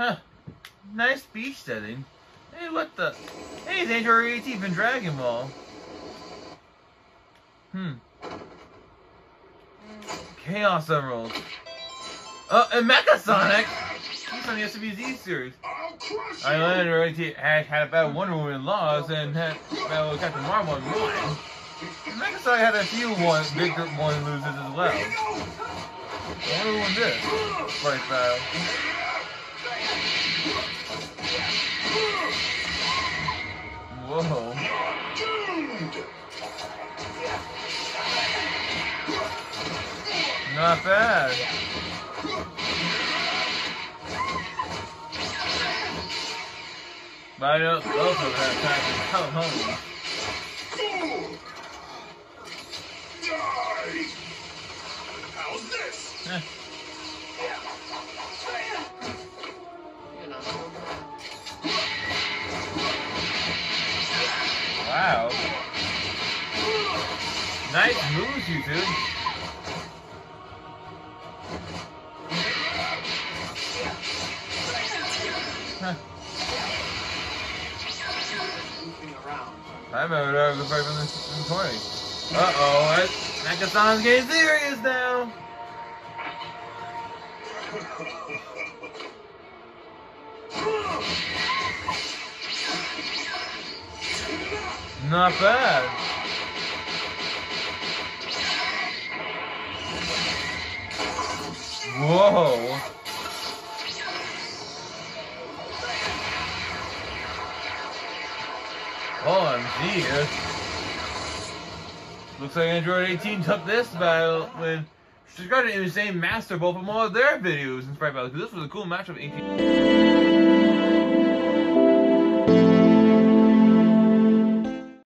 Huh. Nice beach setting. Hey, what the? Hey, it's Android 18 from Dragon Ball. Hmm. Chaos Emeralds. Uh, and Mecha Sonic! He's from the SWZ series. I learned he had, had a battle Wonder Woman laws and had battle with Captain Marvel in one. Mecha Sonic had a few one big one loses as well. Wonder who this. Right battle. Whoa. Not bad. But I know also that time to come home. How's this? Eh. Wow. Nice moves, you two. Huh. I remember that was right from the 20. Uh oh, Mechasan's getting serious now. Not bad. Whoa. OMG. Looks like Android 18 took this battle when subscribe to InsaneMasterBowl for more of their videos inspired by this. This was a cool matchup. 18.